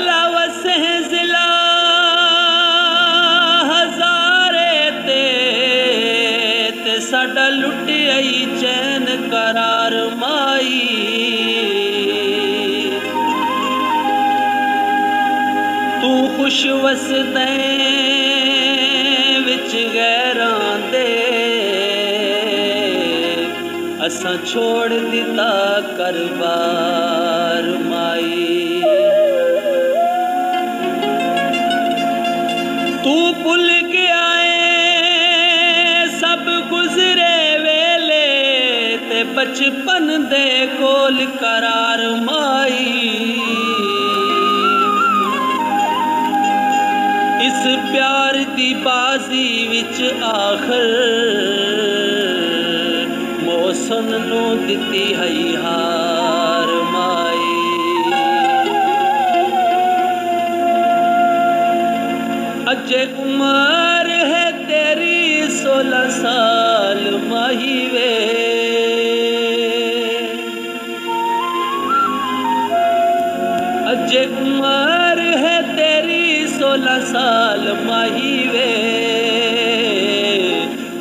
मोहल्ला वसे हैं जिला हजारे ते ते साडा लुट आई चैन करार माई तू खुश वसदे विच गैरां दे असां छोड़ दिता करबार ਬਚਪਨ ਦੇ ਕੋਲ ਕਰਾਰ ਮਾਈ। ਇਸ ਪਿਆਰ ਦੀ ਬਾਜ਼ੀ ਵਿੱਚ ਆਖਰ ਮੌਸਮ ਨੂੰ ਦਿੱਤੀ ਹੈ ਹਾਰ ਮਾਈ। ਅਜੇ ਉਮਰ ਹੈ ਤੇਰੀ 16 ਸਾਲ ਮਾਹੀ अजय उमर है तेरी सोलह साल माही वे।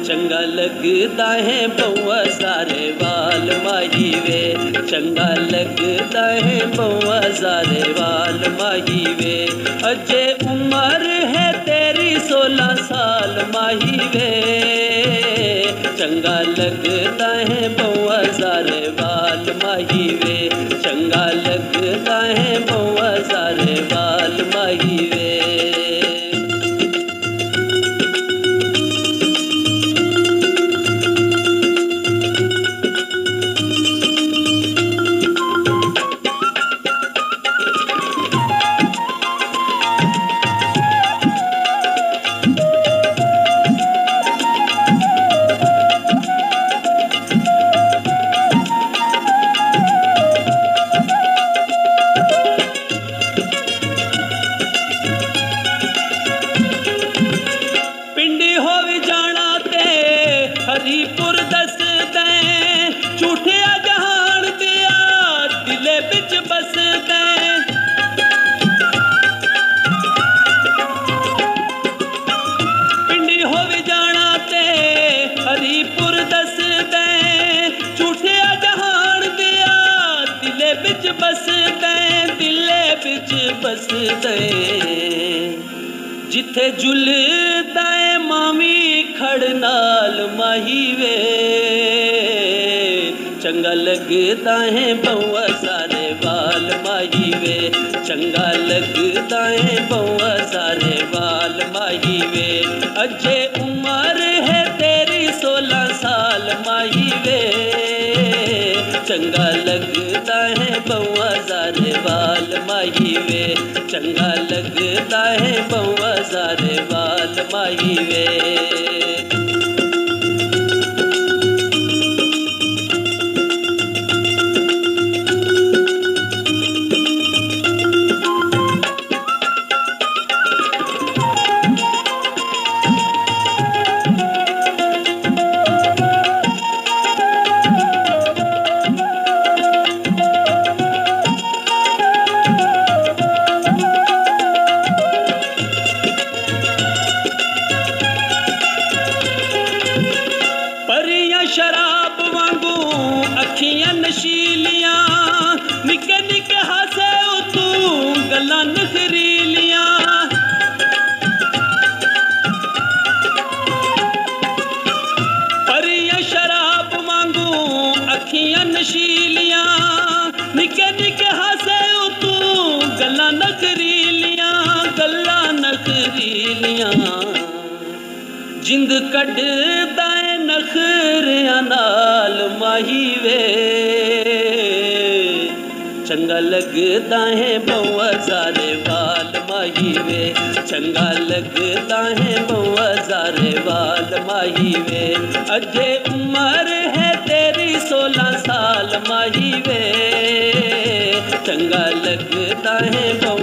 चंगा लगता है बउआ सारे बाल माही वे। चंगा लगता है बउआ सारे बाल माही वे। अजय उमर है तेरी सोलह साल माही वे। चंगा लगता है बउआ सारे बाल माही वे चंगा लगता है बउआ सारे बाल माही वे ਬਸਦੇ ਪਿੰਡੀ ਹੋਵੀ ਜਾਣਾ ਤੇ ਹਰੀਪੁਰ ਦੱਸਦੇ ਝੂਠਿਆ ਜਹਾਨ ਦਿਆ ਦਿਲੇ ਵਿੱਚ ਬਸਦੇ ਦਿਲੇ ਵਿੱਚ ਬਸਦੇ ਜਿੱਥੇ ਜੁਲਦਾ ਏ ਮਾਮੀ ਖੜ ਨਾਲ ਮਾਹੀ ਵੇ ਚੰਗਾ ਲੱਗਦਾ ਹੈ ਬਉਆ ਸਾਰੇ माही वे, चंगा लगता है बउआ सारे बाल माही वे। अजे उम्र है तेरी सोलह साल माही वे। चंगा लगता है बउआ सारे बाल माही वे। चंगा लगता है बउआ सारे बाल माही वे। दुनिया जिंद कढदा नखरियाँ नाल माही वे। चंगा लगदा है बउआ सारे बाल माही वे। चंगा लगदा है बउआ सारे बाल माही वे। अजय उम्र है तेरी सोलह साल माही वे। चंगा लगता है बउआ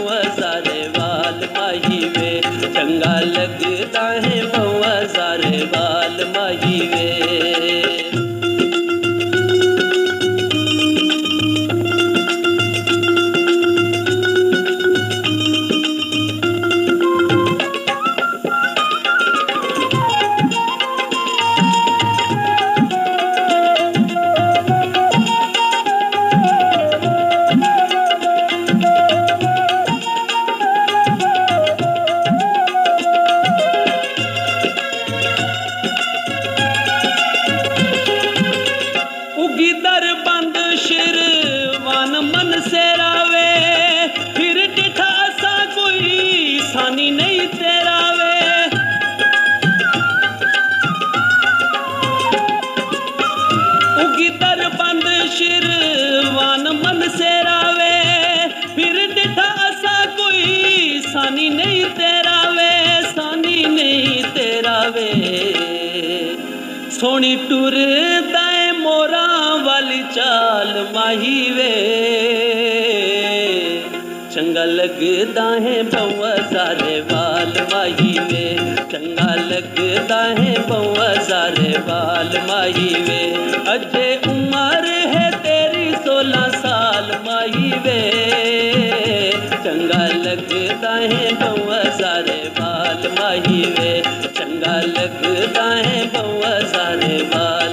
तेरा वे सोनी टुर दाए मोरा वाली चाल माही वे चंगा लगदा है बउआ सारे बाल माही वे चंगा लगदा है बउआ सारे बाल माही वे अजे उम्र है तेरी सोलह साल माही वे चंगा लगता है बउआ सारे बाल माही वे। चंगा लगता है बउआ सारे बाल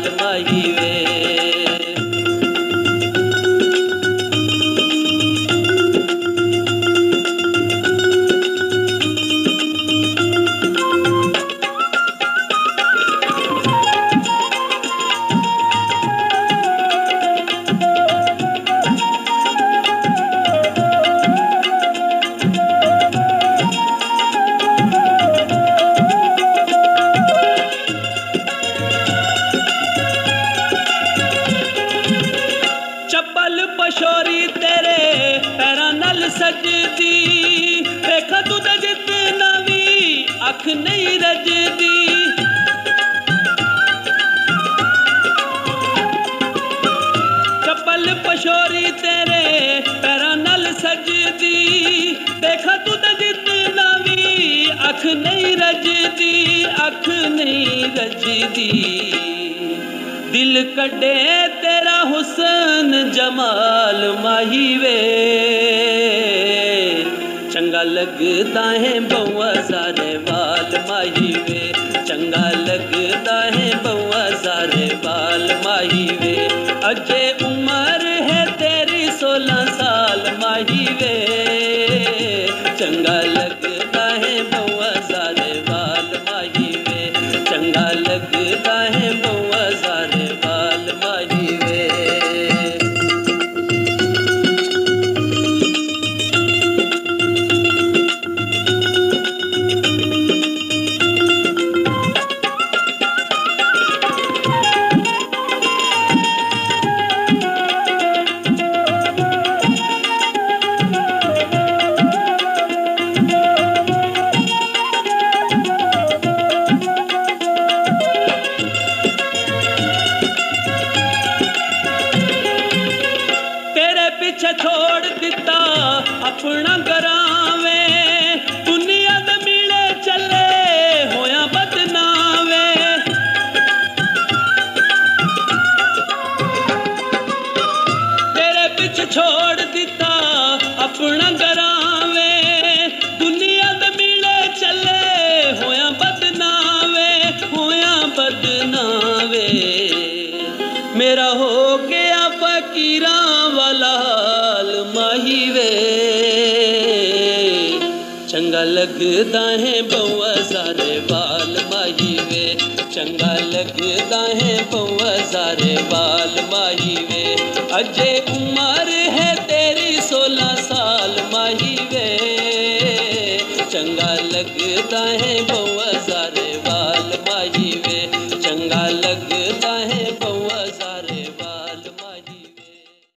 रजदी, अख नहीं रजदी। दिल कटे तेरा हुसन जमाल माही वे चंगा लगता है बउआ सारे बाल माही वे चंगा लगता है बउआ सारे बाल माही वे अजय उम्र लगदा है बउआ सारे बाल माही वे चंगा लगदा है बउआ सारे बाल माही वे अजय उम्र है